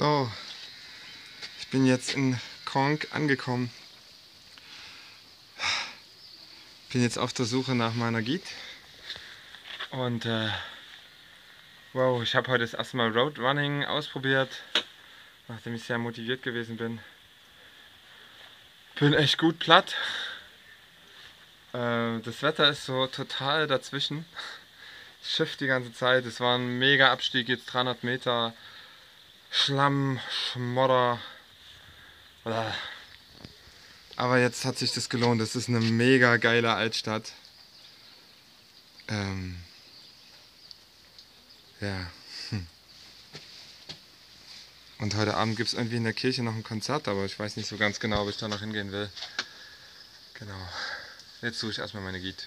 So, ich bin jetzt in Kronk angekommen. Bin jetzt auf der Suche nach meiner Git. Und äh, wow, ich habe heute das erste Mal Roadrunning ausprobiert, nachdem ich sehr motiviert gewesen bin. Bin echt gut platt. Äh, das Wetter ist so total dazwischen. Schiff die ganze Zeit. Es war ein mega Abstieg, jetzt 300 Meter. Schlamm, Schmodder. Aber jetzt hat sich das gelohnt. Das ist eine mega geile Altstadt. Ähm ja. Hm. Und heute Abend gibt es irgendwie in der Kirche noch ein Konzert, aber ich weiß nicht so ganz genau, ob ich da noch hingehen will. Genau. Jetzt suche ich erstmal meine Giet.